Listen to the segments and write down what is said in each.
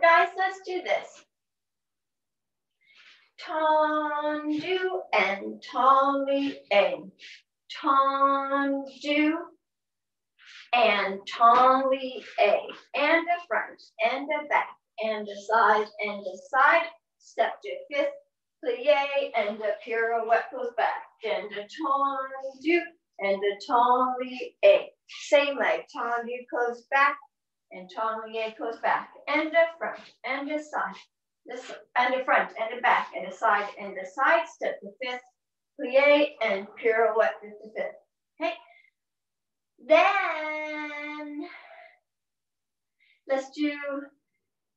guys, let's do this. Tendu and temps lié. Tendu and temps lié. And a front and a back and a side and a side. Step to fifth, plie and a pirouette goes back and a tendu and a temps lié. Same leg, tendu goes back and tali goes back and the front and the side this and the front and the back and the side and the side step the fifth plie and pirouette with the fifth okay? Then let's do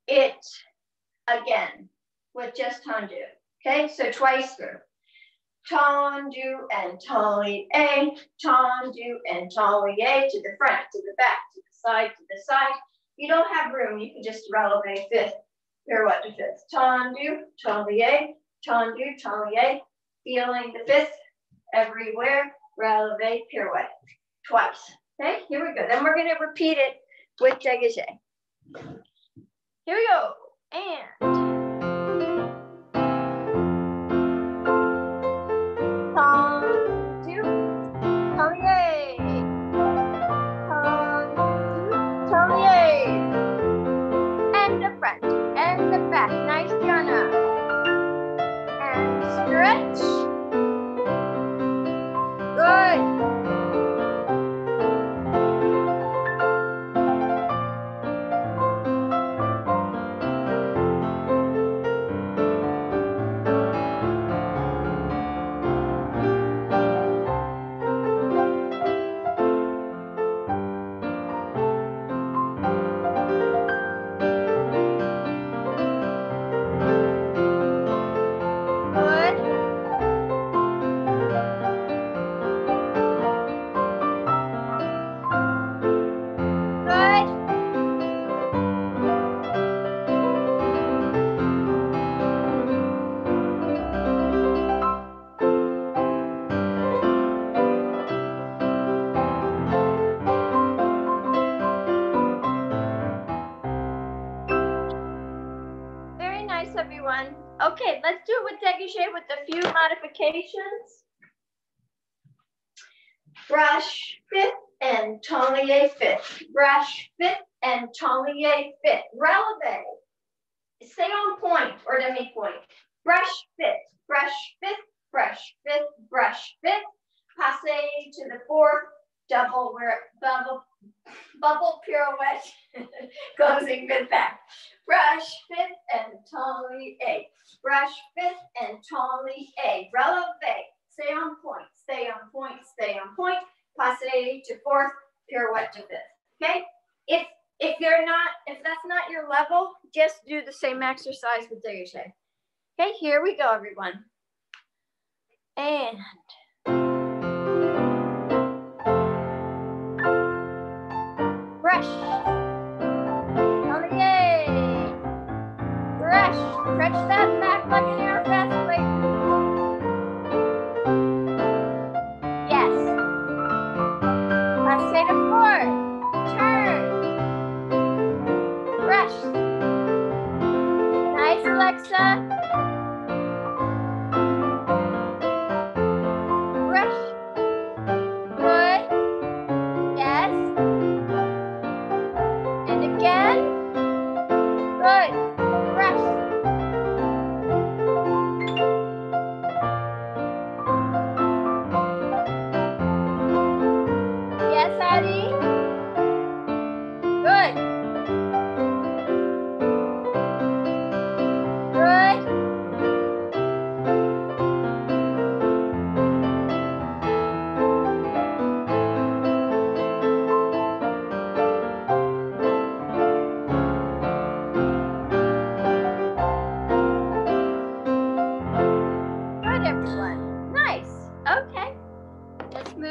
it again with just tendu okay? So twice through. Tendu and temps lié tendu and temps lié to the front to the back to the side to the side you don't have room you can just releve fifth pirouette to fifth. Tendu, tendue, tendu, tendue. Feeling the fifth everywhere. Releve, pirouette. Twice. Okay, here we go. Then we're going to repeat it with dégagé. Here we go. And. Or demi pointe. Brush fifth, brush fifth, brush fifth, brush fifth. Passe to the fourth, double where bubble bubble pirouette, closing fifth back. Brush fifth and totally A. Brush fifth and totally A. Releve. Stay on pointe, stay on pointe, stay on pointe. Passe to fourth, pirouette to fifth. Okay? If if you're not, if that's not your level, just do the same exercise with dégagé. Okay, here we go, everyone. And Brush. Oh, yay. Brush. Stretch that back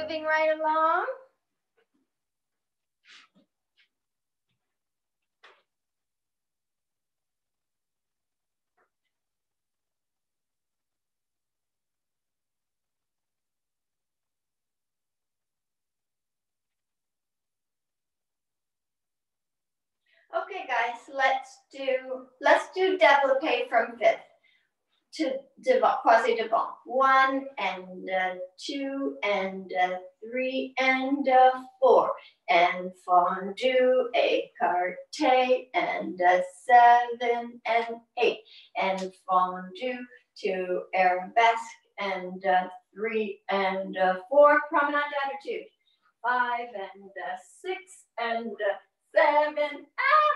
moving right along. Okay guys, let's do, let's do develope from fifth to quasi devant. One and uh, two and uh, three and uh, four and fondu, écarté and uh, seven and eight and fondu to arabesque and uh, three and uh, four promenade d'attitude, five and six and seven. Ah,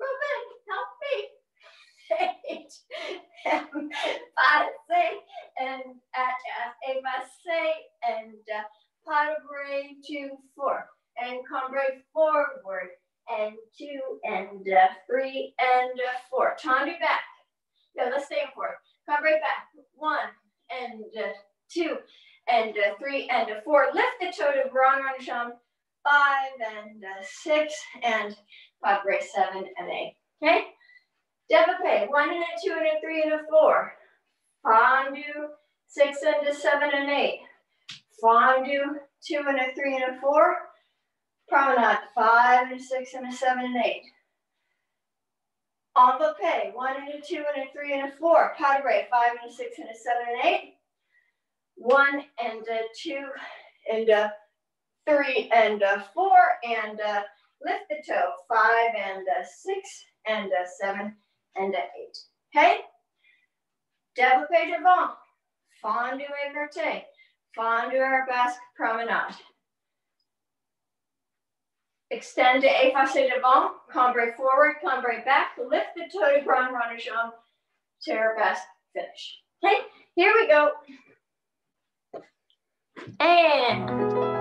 Ruben, help me. Eight and passe and uh, a masse and uh, palabre to four and cambre forward and two and uh, three and uh, four. Tendu back. No, let's stay in four. Cambre back. One and uh, two and uh, three and uh, four. Lift the toe to rond five and uh, six and five, race seven and eight. Okay? Développé, one and a two and a three and a four. Fondu, six and a seven and eight. Fondu, two and a three and a four. Promenade, five and a six and a seven and eight. Enveloppe, one and a two and a three and a four. Cadre, five and a six and a seven and eight. One and a two and a three and a four and a lift the toe, five and a six and a seven and a eight. Okay? Développé devant, fondu écarté, fondu arabesque promenade. Extend to effacé devant, cambre forward, cambre back, lift the toe to grand rond jambe, arabesque finish. Okay, here we go. And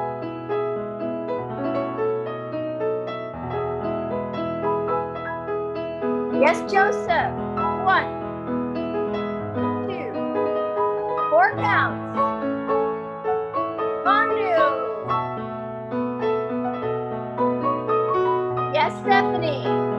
Yes, Joseph. One, two, four counts. Fondu. Yes, Stephanie.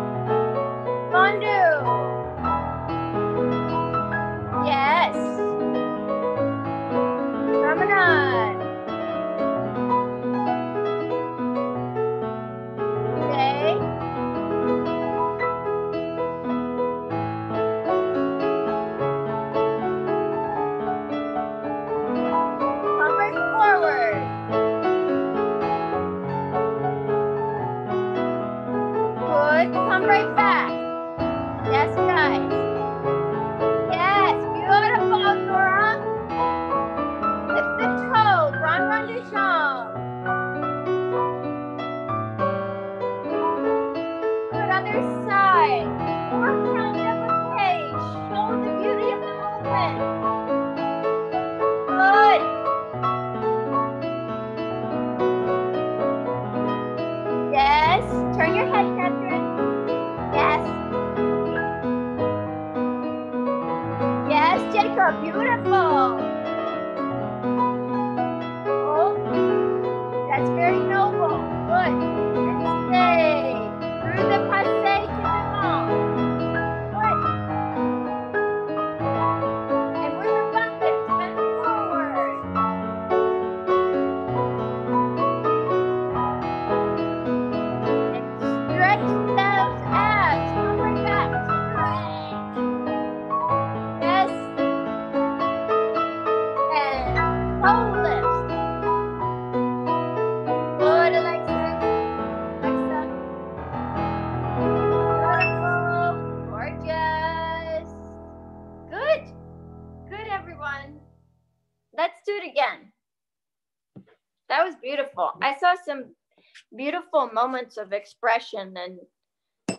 Moments of expression and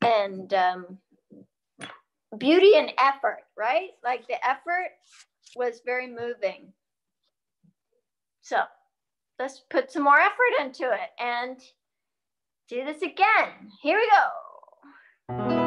and um, beauty and effort, right? Like the effort was very moving. So let's put some more effort into it and do this again. Here we go.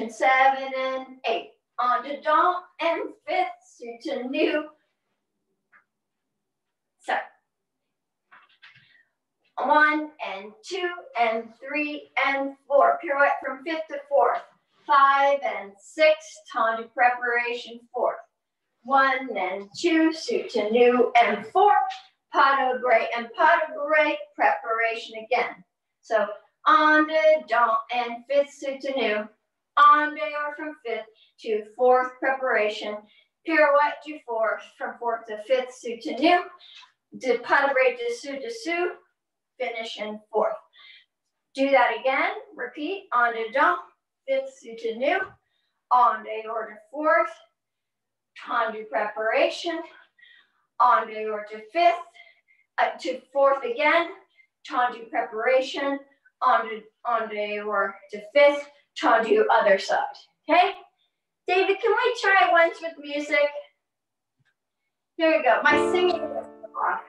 Preparation seven and eight. En dedans and fifth, soutenu. So, one and two and three and four. Pirouette from fifth to fourth. Five and six, time to preparation fourth. One and two, soutenu and four. Pas de bourrée and pas de bourrée, preparation again. So en dedans and fifth soutenu. En dehors from fifth to fourth preparation. Pirouette to fourth, from fourth to fifth soutenu. De pas de de sous de sous, finish in fourth. Do that again, repeat, en dedans, fifth suit to new. En dehors to fourth, tendu preparation. En dehors to fifth, uh, to fourth again, tendu preparation, onto, onto or to fifth, tendu other side, okay? David, can we try once with music? Here we go, my singing is off.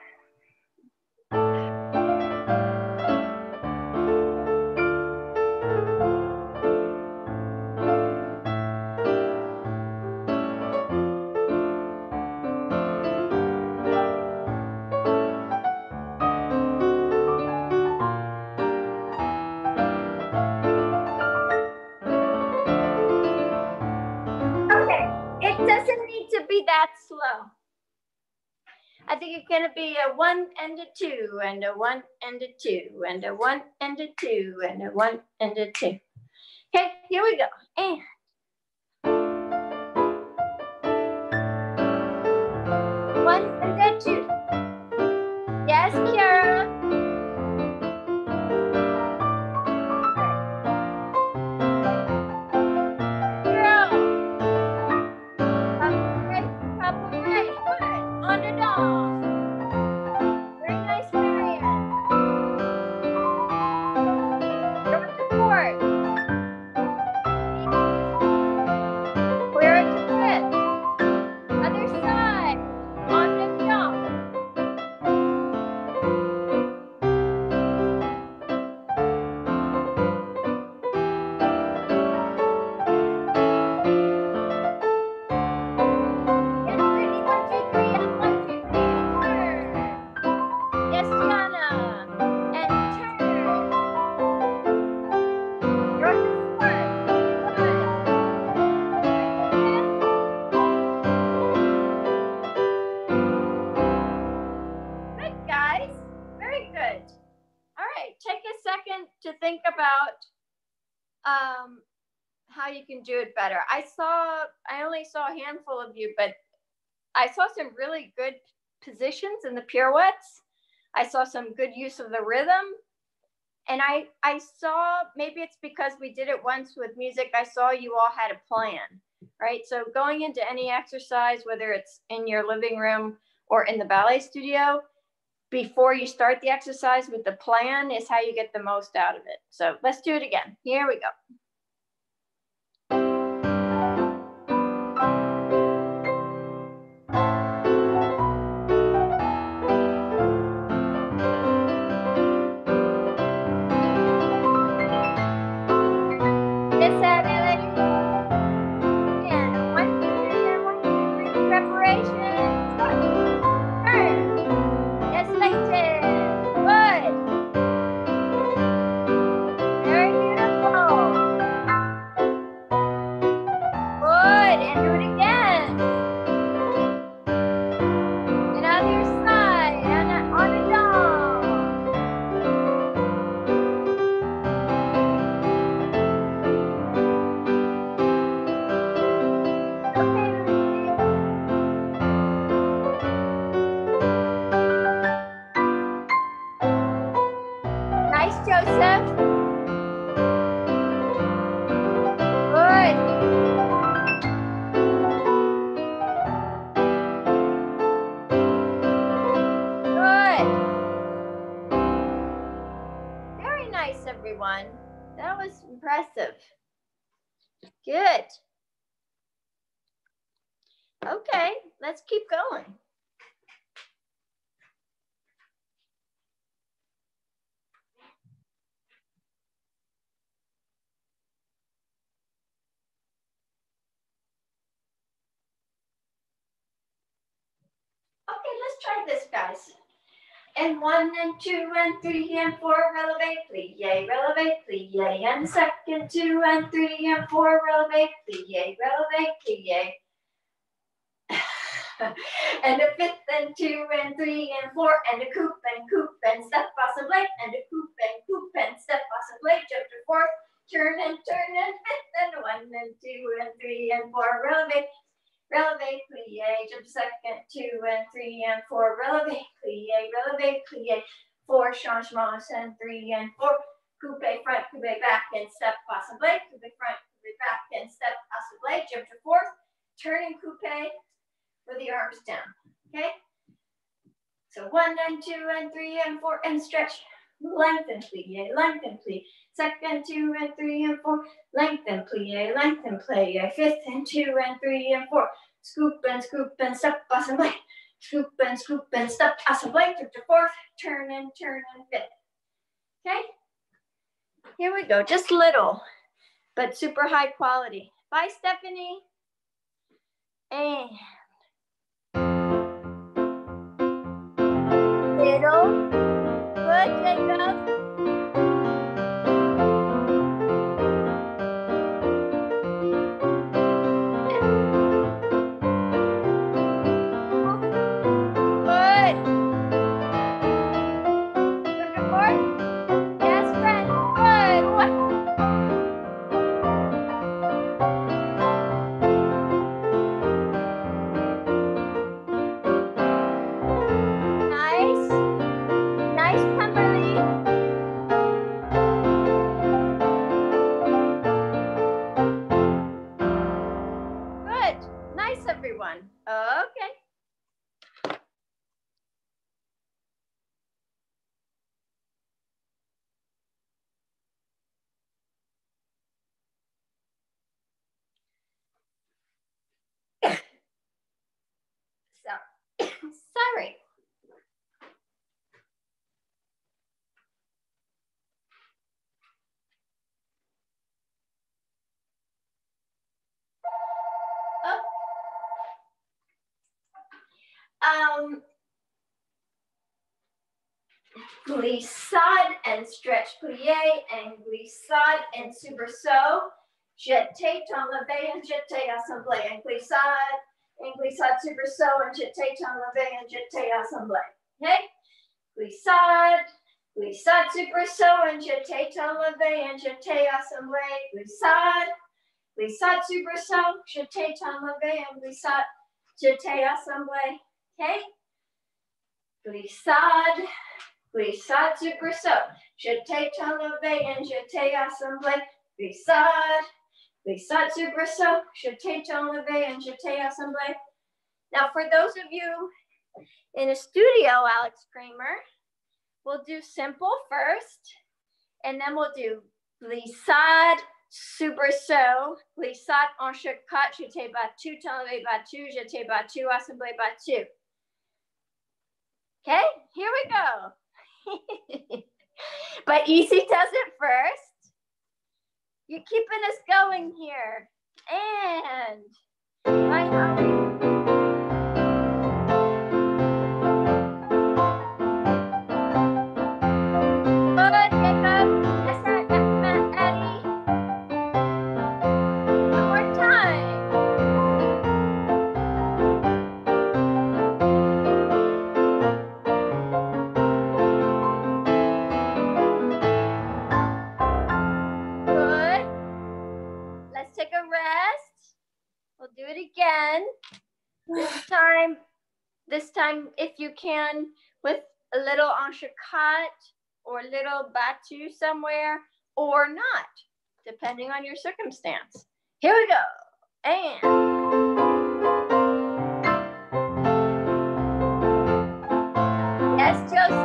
Slow. I think it's gonna be a one and a two and a one and a two and a one and a two and a one and a two. Okay, here we go. And one and a two. Do it better. I saw, I only saw a handful of you, but I saw some really good positions in the pirouettes. I saw some good use of the rhythm. And I, I saw, maybe it's because we did it once with music, I saw you all had a plan, right? So going into any exercise, whether it's in your living room or in the ballet studio, before you start the exercise with the plan is how you get the most out of it. So let's do it again. Here we go. Try this, guys. And one and two and three and four, releve, plie, releve, plie. And second, two and three and four, releve, plie, releve, plie. and a fifth and two and three and four and a coupe and coupe and step possibly and a coupe and coupe and step possibly jump to fourth turn and turn and fifth and one and two and three and four releve releve plie jump second two and three and four. Releve plie releve plie four changements and three and four. Coupe front coupe back and step possibly. Coupe front coupe back and step possibly. Jump to fourth. Turn and coupe with the arms down, okay? So one and two and three and four and stretch, lengthen, plie, lengthen, plie. Second, two and three and four, lengthen, plie, lengthen, plie. Fifth and two and three and four, scoop and scoop and step, assembly. Scoop and scoop and step, assembly. Took to fourth, turn and turn and fifth. Okay? Here we go, just little, but super high quality. Bye, Stephanie. And little. Good, Jacob. Sorry. Um, glissade and stretch plie and glissade and super soubresaut. Jeté, levé and jeté assemblée and glissade and glissade soubresaut and jeté levé and jeté assemblée. Okay? Glissade, glissade soubresaut and jeté levé and jeté assemblée. Glissade, glissade soubresaut, jeté levé and glissade, jeté assemblée. Okay? Glissade, glissade soubresaut, jeté temps levé and jeté assemblée. Glissade, glissade soubresaut, jeté temps levé and jeté assemblée. Now, for those of you in a studio, Alex Kramer, we'll do simple first, and then we'll do glissade, soubresaut, glissade, entrechat, jeté battu, temps levé battu, jeté battu, assemblée battu. Okay, here we go. but easy does it first. You're keeping us going here. And bye, Holly. Can, with a little entrechat or a little battu somewhere, or not, depending on your circumstance. Here we go. And yes, Joseph.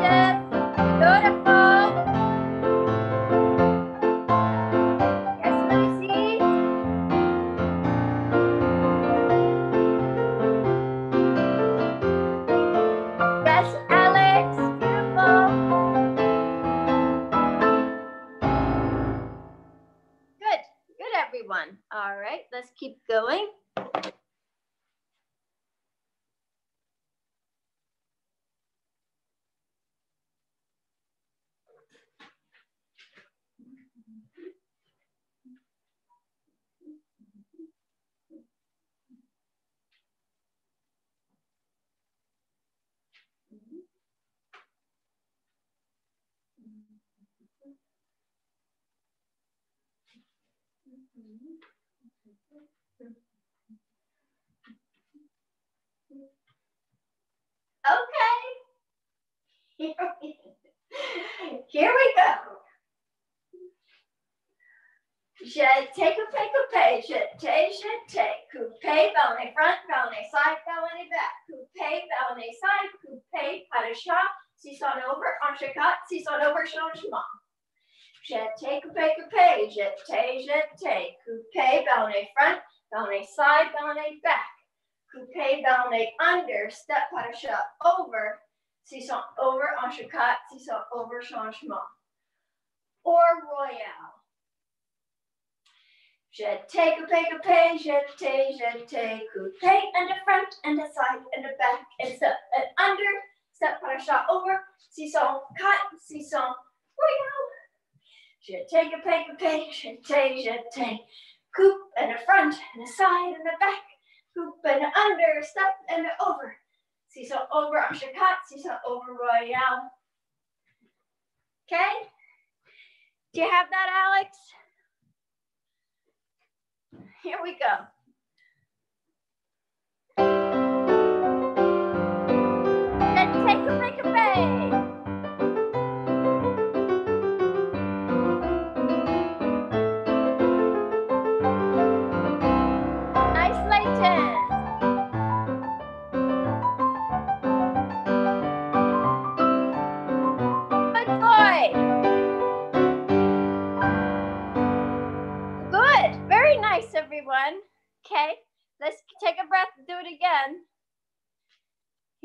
Okay. Here we go. Je take a a page, je take, je take, coupe, ballet front, ballet side, ballet back, coupe, ballet side, coupe, pas de chat, sissonne over, entrechat, six on over, changement. Je take a pick a page, je take, je take, coupe, ballet front, ballet side, ballet back, coupe, ballet under, step pas de chat, over, sissonne over, entrechat, six on over, changement. Or royale. Jeté, coupé, coupé, jeté, jeté, coupé, and the front, and the side, and the back, and step, and under, step par shot over, seesaw, cut, seesaw, royale. Jeté, coupé, coupé, jeté, jeté, coupe, and the front, and the side, and the back, coupe, and the under, step, and the over, seesaw over, cut, seesaw over, royale. Okay? Do you have that, Alex? Here we go.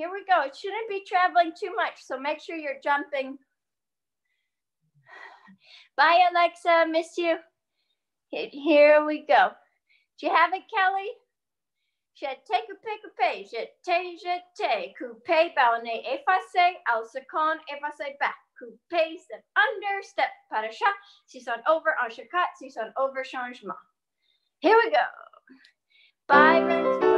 Here we go. It shouldn't be traveling too much, so make sure you're jumping. Bye, Alexa. Miss you. Here we go. Do you have it, Kelly? Je take a pick a page. Je te, je te. Coupe, ballet, effacé, al second, effacé back. Coupe, step under, step de chat. Six on over, en chacat, sissonne over, changement. Here we go. Bye.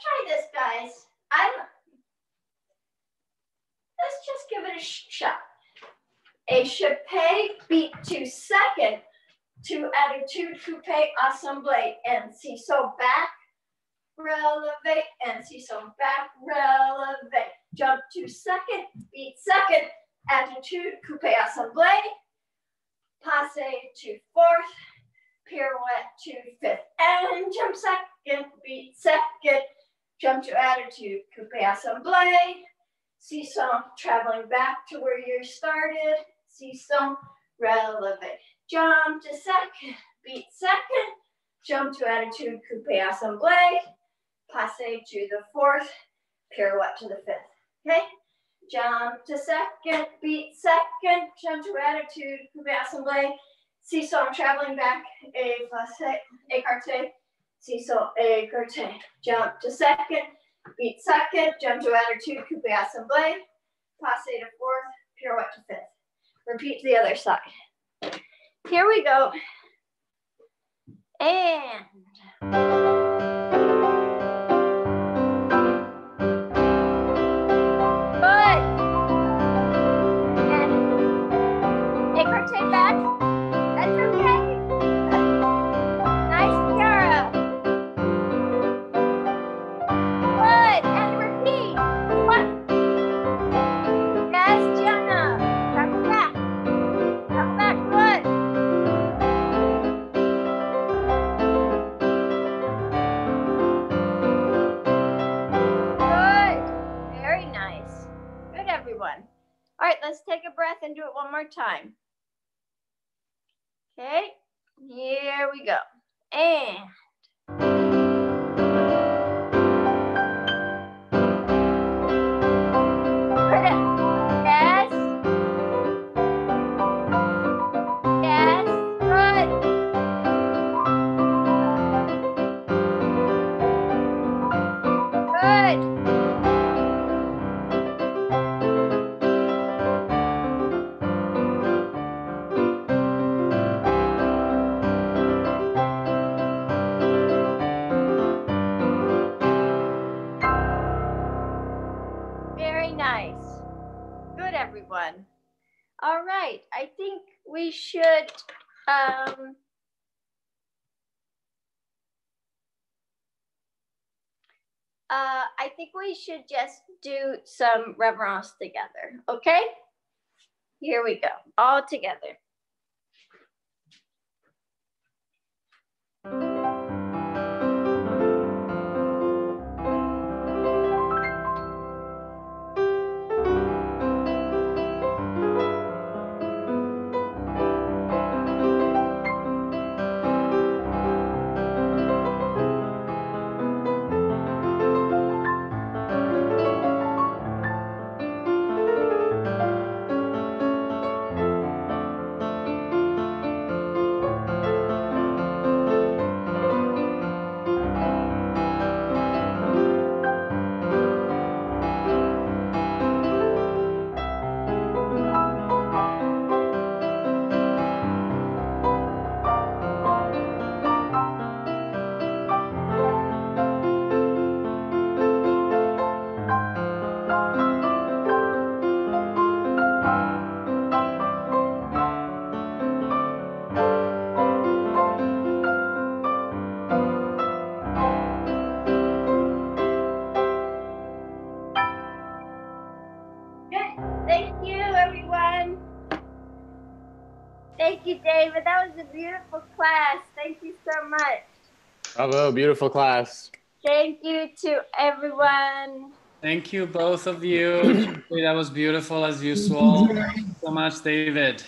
Try this, guys. I'm. Let's just give it a sh- shot. Échappé beat to second to attitude coupe assemblée and seesaw back, releve, and seesaw back, releve. Jump to second, beat second, attitude coupe assemblée, passe to fourth, pirouette to fifth, and jump second, beat second, jump to attitude, coupe assemblée, seesaw, traveling back to where you started, seesaw, releve, jump to second, beat second, jump to attitude, coupe assemblée, passe to the fourth, pirouette to the fifth, okay? Jump to second, beat second, jump to attitude, coupe assemblée, seesaw, traveling back, effacé, écarté, seesaw, écarté, jump to second, beat second, jump to attitude, coupe assemblée, passe to fourth, pirouette to fifth. Repeat the other side. Here we go. And everyone. All right, I think we should, um, uh, I think we should just do some reverence together, okay? Here we go, all together. Bravo, beautiful class. Thank you to everyone. Thank you, both of you. that was beautiful as usual. Thank you so much, David.